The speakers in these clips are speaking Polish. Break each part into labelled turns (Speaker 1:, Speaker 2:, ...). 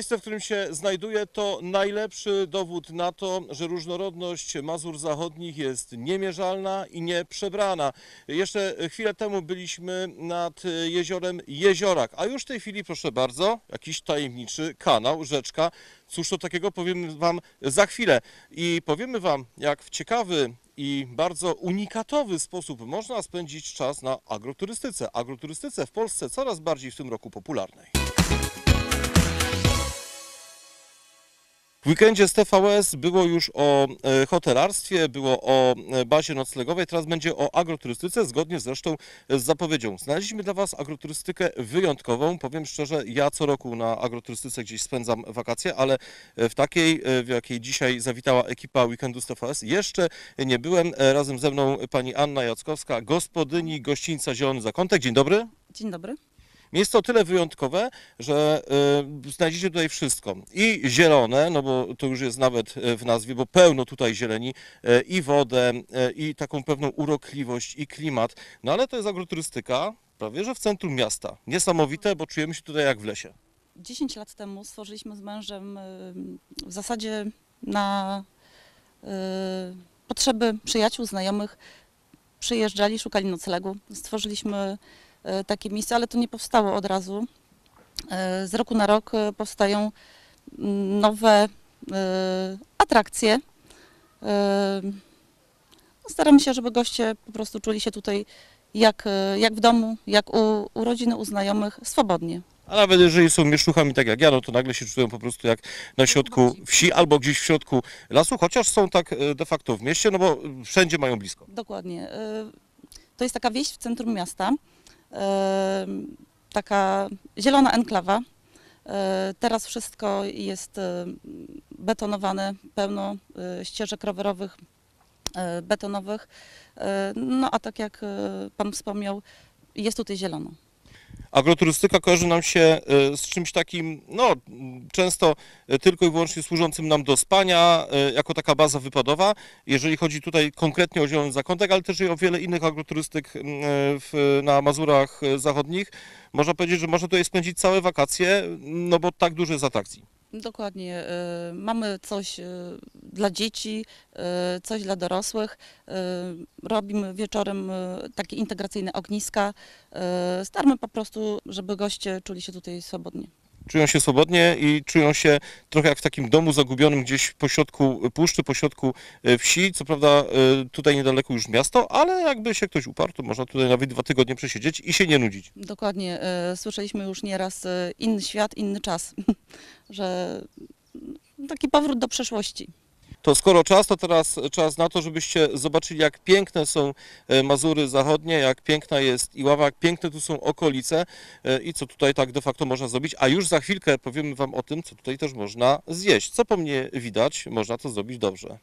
Speaker 1: Miejsce, w którym się znajduję, to najlepszy dowód na to, że różnorodność Mazur Zachodnich jest niemierzalna i nieprzebrana. Jeszcze chwilę temu byliśmy nad jeziorem Jeziorak, a już w tej chwili, proszę bardzo, jakiś tajemniczy kanał, rzeczka. Cóż to takiego powiemy Wam za chwilę. I powiemy Wam, jak w ciekawy i bardzo unikatowy sposób można spędzić czas na agroturystyce. Agroturystyce w Polsce coraz bardziej w tym roku popularnej. W weekendzie z TVS było już o e, hotelarstwie, było o e, bazie noclegowej, teraz będzie o agroturystyce, zgodnie zresztą z zapowiedzią. Znaleźliśmy dla Was agroturystykę wyjątkową. Powiem szczerze, ja co roku na agroturystyce gdzieś spędzam wakacje, ale e, w takiej, w jakiej dzisiaj zawitała ekipa weekendu z TVS, jeszcze nie byłem. Razem ze mną pani Anna Jackowska, gospodyni gościńca Zielony Zakątek. Dzień dobry.
Speaker 2: Dzień dobry.
Speaker 1: To o tyle wyjątkowe, że y, znajdziecie tutaj wszystko. I zielone, no bo to już jest nawet y, w nazwie, bo pełno tutaj zieleni, y, i wodę, y, i taką pewną urokliwość, i klimat. No ale to jest agroturystyka prawie że w centrum miasta. Niesamowite, bo czujemy się tutaj jak w lesie.
Speaker 2: 10 lat temu stworzyliśmy z mężem y, w zasadzie na y, potrzeby przyjaciół, znajomych. Przyjeżdżali, szukali noclegu. Stworzyliśmy takie miejsce, ale to nie powstało od razu. Y, Z roku na rok y, powstają nowe atrakcje. Y, Staramy się, żeby goście po prostu czuli się tutaj jak, jak w domu, jak u, u rodziny, u znajomych, swobodnie.
Speaker 1: A nawet jeżeli są mieszczuchami tak jak ja, no to nagle się czują po prostu jak na środku wsi albo gdzieś w środku lasu, chociaż są tak de facto w mieście, no bo wszędzie mają blisko.
Speaker 2: Dokładnie. To jest taka wieś w centrum miasta, taka zielona enklawa. Y, Teraz wszystko jest y, betonowane, pełno y, ścieżek rowerowych, betonowych. No a tak jak Pan wspomniał, jest tutaj zielono.
Speaker 1: Agroturystyka kojarzy nam się e, z czymś takim, no często tylko i wyłącznie służącym nam do spania, e, jako taka baza wypadowa, jeżeli chodzi tutaj konkretnie o Zielony Zakątek, ale też i o wiele innych agroturystyk e, w, na Mazurach Zachodnich. Można powiedzieć, że można tutaj spędzić całe wakacje, no bo tak dużo jest atrakcji.
Speaker 2: Dokładnie. y, Mamy coś y, dla dzieci, y, coś dla dorosłych. Robimy wieczorem takie integracyjne ogniska. Y, Staramy po prostu, żeby goście czuli się tutaj swobodnie.
Speaker 1: Czują się swobodnie i czują się trochę jak w takim domu zagubionym gdzieś pośrodku puszczy, pośrodku e, wsi. Co prawda e, tutaj niedaleko już miasto, ale jakby się ktoś uparł, to można tutaj nawet dwa tygodnie przesiedzieć i się nie nudzić.
Speaker 2: Dokładnie. y, Słyszeliśmy już nieraz inny świat, inny czas, że taki powrót do przeszłości.
Speaker 1: To skoro czas, to teraz czas na to, żebyście zobaczyli, jak piękne są e, Mazury Zachodnie, jak piękna jest Iława, jak piękne tu są okolice e, i co tutaj tak de facto można zrobić. A już za chwilkę powiemy Wam o tym, co tutaj też można zjeść. Co po mnie widać, można to zrobić dobrze.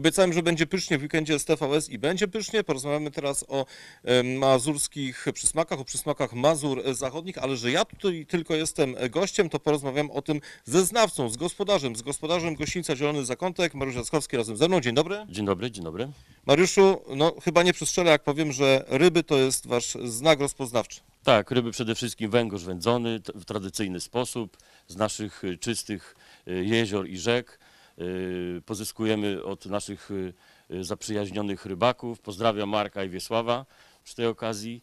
Speaker 1: Obiecałem, że będzie pysznie w weekendzie z TVS i będzie pysznie. Porozmawiamy teraz o e, mazurskich przysmakach, o przysmakach Mazur Zachodnich, ale że ja tutaj tylko jestem gościem, to porozmawiam o tym ze znawcą, z gospodarzem, z gospodarzem gościńca Zielony Zakątek, Mariusz Jackowski razem ze mną. Dzień dobry.
Speaker 3: Dzień dobry, dzień dobry.
Speaker 1: Mariuszu, no chyba nie przestrzelę, jak powiem, że ryby to jest wasz znak rozpoznawczy.
Speaker 3: Tak, ryby przede wszystkim węgorz wędzony w tradycyjny sposób z naszych y, czystych jezior i rzek. Y, Pozyskujemy od naszych y, y, zaprzyjaźnionych rybaków. Pozdrawiam Marka i Wiesława przy tej okazji.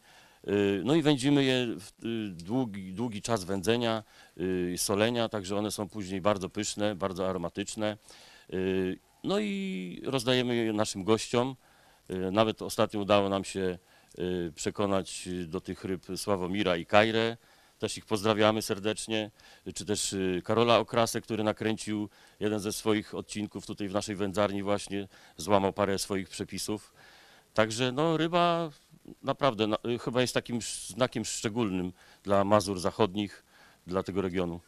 Speaker 3: No i wędzimy je długi, długi czas wędzenia, solenia, także one są później bardzo pyszne, bardzo aromatyczne. No i rozdajemy je naszym gościom. Nawet ostatnio udało nam się przekonać do tych ryb Sławomira i Kajrę. Też ich pozdrawiamy serdecznie. Czy też y, Karola Okrasę, który nakręcił jeden ze swoich odcinków tutaj w naszej wędzarni właśnie, złamał parę swoich przepisów. Także no, ryba naprawdę no, y, chyba jest takim znakiem szczególnym dla Mazur Zachodnich, dla tego regionu.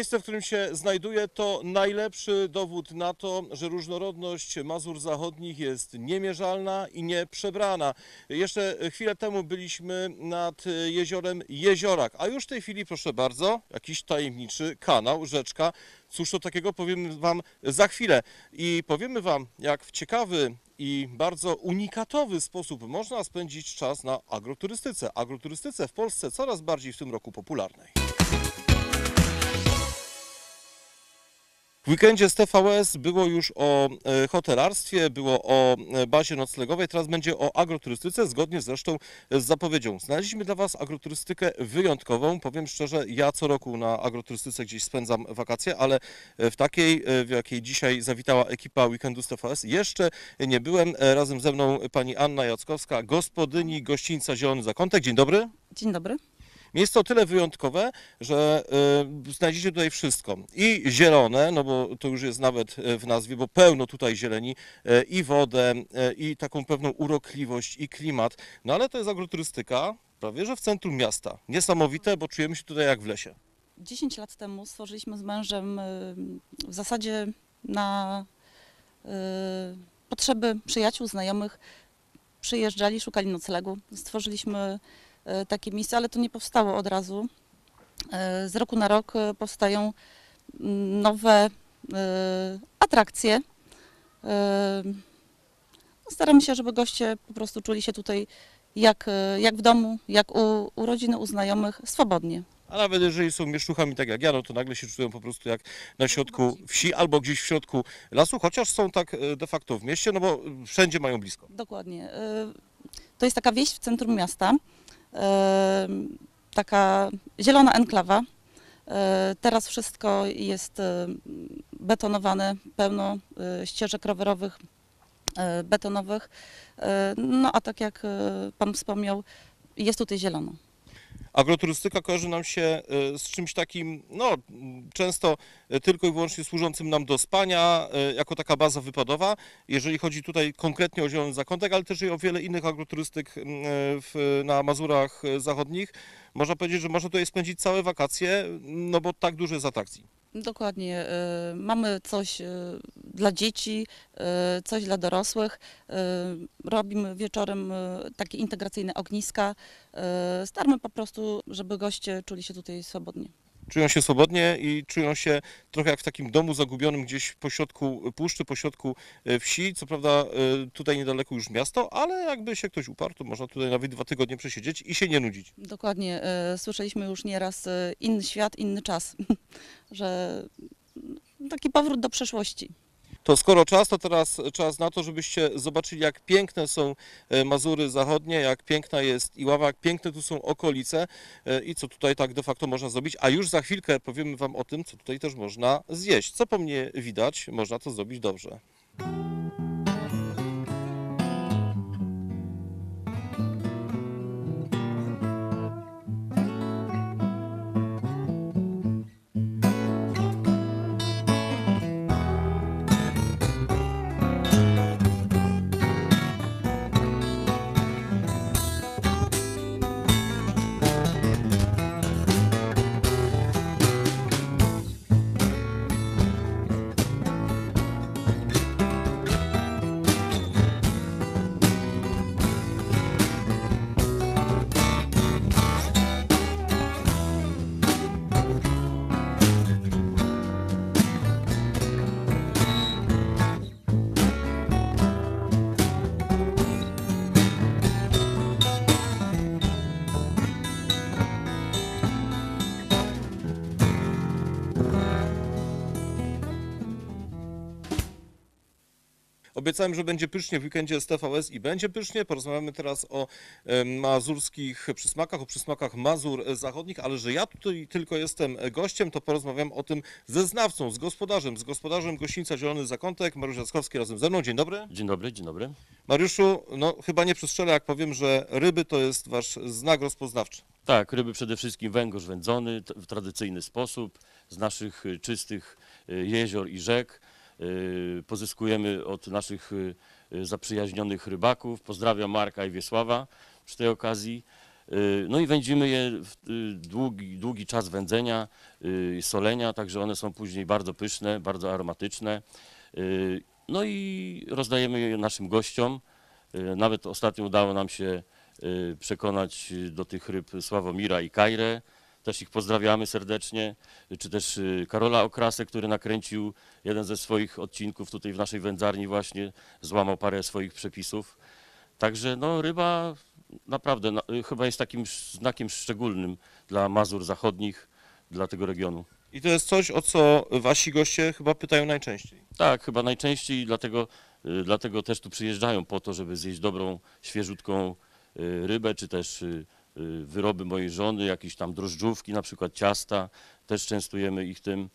Speaker 1: Miejsce, w którym się znajduję, to najlepszy dowód na to, że różnorodność Mazur Zachodnich jest niemierzalna i nieprzebrana. Jeszcze chwilę temu byliśmy nad jeziorem Jeziorak, a już w tej chwili, proszę bardzo, jakiś tajemniczy kanał, rzeczka. Cóż to takiego powiemy Wam za chwilę. I powiemy Wam, jak w ciekawy i bardzo unikatowy sposób można spędzić czas na agroturystyce. Agroturystyce w Polsce coraz bardziej w tym roku popularnej. W weekendzie z TVS było już o e, hotelarstwie, było o e, bazie noclegowej, teraz będzie o agroturystyce, zgodnie zresztą z zapowiedzią. Znaleźliśmy dla Was agroturystykę wyjątkową. Powiem szczerze, ja co roku na agroturystyce gdzieś spędzam wakacje, ale w takiej, e, w jakiej dzisiaj zawitała ekipa weekendu z TVS, jeszcze nie byłem. E, Razem ze mną pani Anna Jackowska, gospodyni gościńca Zielony Zakątek. Dzień dobry.
Speaker 2: Dzień dobry.
Speaker 1: Miejsce o tyle wyjątkowe, że y, znajdziecie tutaj wszystko. I zielone, no bo to już jest nawet y, w nazwie, bo pełno tutaj zieleni, y, i wodę, i taką pewną urokliwość, i klimat. No ale to jest agroturystyka prawie że w centrum miasta. Niesamowite, bo czujemy się tutaj jak w lesie.
Speaker 2: 10 lat temu stworzyliśmy z mężem w zasadzie na potrzeby przyjaciół, znajomych. Przyjeżdżali, szukali noclegu. Stworzyliśmy takie miejsce, ale to nie powstało od razu. Y, Z roku na rok y, powstają nowe atrakcje. No, Staramy się, żeby goście po prostu czuli się tutaj jak, jak w domu, jak u, u rodziny, u znajomych, swobodnie.
Speaker 1: A nawet jeżeli są mieszczuchami tak jak ja, no to nagle się czują po prostu jak na środku wsi albo gdzieś w środku lasu, chociaż są tak de facto w mieście, no bo wszędzie mają blisko.
Speaker 2: Dokładnie. To jest taka wieś w centrum miasta, taka zielona enklawa. Y, Teraz wszystko jest y, betonowane, pełno y, ścieżek rowerowych, betonowych. No a tak jak Pan wspomniał, jest tutaj zielono.
Speaker 1: Agroturystyka kojarzy nam się y, z czymś takim, no często tylko i wyłącznie służącym nam do spania, y, jako taka baza wypadowa. Jeżeli chodzi tutaj konkretnie o Zielony Zakątek, ale też i o wiele innych agroturystyk m, w, na Mazurach Zachodnich, można powiedzieć, że można tutaj spędzić całe wakacje, no bo tak dużo jest atrakcji.
Speaker 2: Dokładnie. y, Mamy coś y, dla dzieci, y, coś dla dorosłych. Robimy wieczorem takie integracyjne ogniska. y, Staramy po prostu, żeby goście czuli się tutaj swobodnie.
Speaker 1: Czują się swobodnie i czują się trochę jak w takim domu zagubionym gdzieś pośrodku puszczy, pośrodku e, wsi. Co prawda e, tutaj niedaleko już miasto, ale jakby się ktoś uparł, to można tutaj nawet dwa tygodnie przesiedzieć i się nie nudzić.
Speaker 2: Dokładnie. y, Słyszeliśmy już nieraz inny świat, inny czas, że taki powrót do przeszłości.
Speaker 1: To skoro czas, to teraz czas na to, żebyście zobaczyli, jak piękne są e, Mazury Zachodnie, jak piękna jest Iława, jak piękne tu są okolice e, i co tutaj tak de facto można zrobić. A już za chwilkę powiemy Wam o tym, co tutaj też można zjeść. Co po mnie widać, można to zrobić dobrze. Obiecałem, że będzie pysznie w weekendzie z TVS i będzie pysznie. Porozmawiamy teraz o e, mazurskich przysmakach, o przysmakach Mazur Zachodnich, ale że ja tutaj tylko jestem gościem, to porozmawiam o tym ze znawcą, z gospodarzem, z gospodarzem gościńca Zielony Zakątek, Mariusz Jackowski razem ze mną. Dzień dobry.
Speaker 3: Dzień dobry, dzień dobry.
Speaker 1: Mariuszu, no chyba nie przestrzelę, jak powiem, że ryby to jest wasz znak rozpoznawczy.
Speaker 3: Tak, ryby przede wszystkim węgorz wędzony w tradycyjny sposób z naszych czystych jezior i rzek. Y, Pozyskujemy od naszych y, y, zaprzyjaźnionych rybaków. Pozdrawiam Marka i Wiesława przy tej okazji. No i wędzimy je długi, długi czas wędzenia, solenia, także one są później bardzo pyszne, bardzo aromatyczne. No i rozdajemy je naszym gościom. Nawet ostatnio udało nam się przekonać do tych ryb Sławomira i Kajrę. Też ich pozdrawiamy serdecznie. Czy też y, Karola Okrasę, który nakręcił jeden ze swoich odcinków tutaj w naszej wędzarni właśnie, złamał parę swoich przepisów. Także no ryba naprawdę no, y, chyba jest takim znakiem szczególnym dla Mazur Zachodnich, dla tego regionu.
Speaker 1: I to jest coś, o co wasi goście chyba pytają najczęściej.
Speaker 3: Tak, chyba najczęściej dlatego, y, dlatego też tu przyjeżdżają po to, żeby zjeść dobrą, świeżutką rybę, czy też wyroby mojej żony, jakieś tam drożdżówki, na przykład ciasta, też częstujemy ich tym.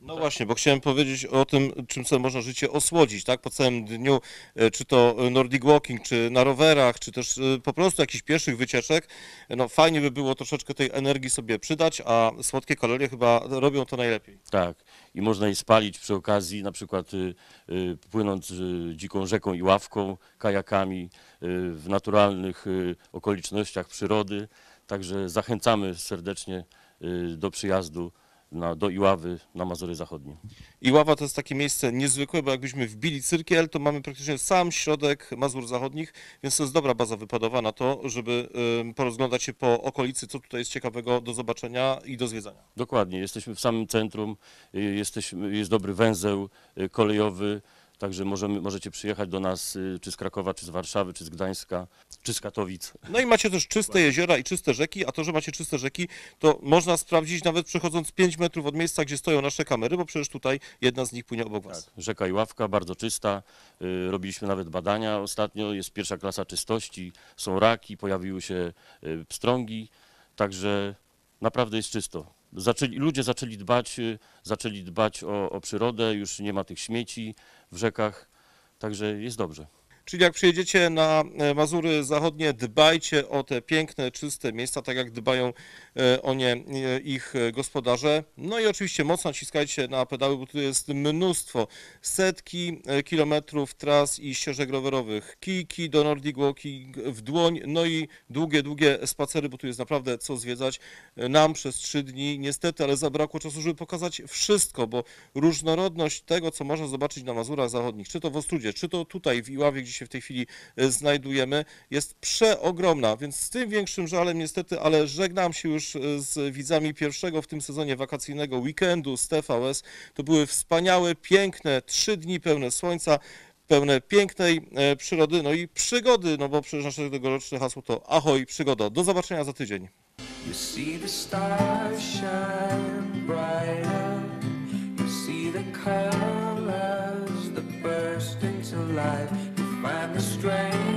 Speaker 1: No właśnie, bo chciałem powiedzieć o tym, czym sobie można życie osłodzić, tak? Po całym dniu, e, czy to Nordic Walking, czy na rowerach, czy też e, po prostu jakichś pieszych wycieczek. No fajnie by było troszeczkę tej energii sobie przydać, a słodkie kalorie chyba robią to najlepiej.
Speaker 3: Tak, i można je spalić przy okazji, na przykład y, y, płynąc y, dziką rzeką i ławką, kajakami w naturalnych okolicznościach przyrody. Także zachęcamy serdecznie do przyjazdu na, do Iławy na Mazury Zachodnie.
Speaker 1: I Ława to jest takie miejsce niezwykłe, bo jakbyśmy wbili cyrkiel, to mamy praktycznie sam środek Mazur Zachodnich, więc to jest dobra baza wypadowa na to, żeby e, porozglądać się po okolicy, co tutaj jest ciekawego do zobaczenia i do zwiedzania.
Speaker 3: Dokładnie, jesteśmy w samym centrum, y, jesteśmy, jest dobry węzeł y, kolejowy, także możemy, możecie przyjechać do nas y, czy z Krakowa, czy z Warszawy, czy z Gdańska, czy z Katowic.
Speaker 1: No i macie też czyste jeziora i czyste rzeki, a to, że macie czyste rzeki, to można sprawdzić nawet przechodząc 5 metrów od miejsca, gdzie stoją nasze kamery, bo przecież tutaj jedna z nich płynie obok was.
Speaker 3: Rzeka Iławka, bardzo czysta. y, Robiliśmy nawet badania ostatnio. Jest pierwsza klasa czystości, są raki, pojawiły się y, pstrągi, także naprawdę jest czysto. Zaczęli, ludzie zaczęli dbać, y, zaczęli dbać o, o przyrodę, już nie ma tych śmieci w rzekach, także jest dobrze.
Speaker 1: Czyli jak przyjedziecie na e, Mazury Zachodnie, dbajcie o te piękne, czyste miejsca, tak jak dbają o nie e, ich gospodarze. No i oczywiście mocno naciskajcie na pedały, bo tu jest mnóstwo, setki e, kilometrów tras i ścieżek rowerowych, kijki do Nordic Walking w dłoń, no i długie, długie spacery, bo tu jest naprawdę co zwiedzać e, nam przez trzy dni. Niestety, ale zabrakło czasu, żeby pokazać wszystko, bo różnorodność tego, co można zobaczyć na Mazurach Zachodnich, czy to w Ostrudzie, czy to tutaj w Iławie, gdzie się w tej chwili znajdujemy, jest przeogromna, więc z tym większym żalem niestety, ale żegnam się już e, z widzami pierwszego w tym sezonie wakacyjnego weekendu z TVS. To były wspaniałe, piękne trzy dni pełne słońca, pełne pięknej e, przyrody, no i przygody, no bo przecież nasze tegoroczne hasło to ahoj, przygoda. Do zobaczenia za tydzień.
Speaker 4: You see the stars shine brighter. You see the colors that burst into life. You find the strength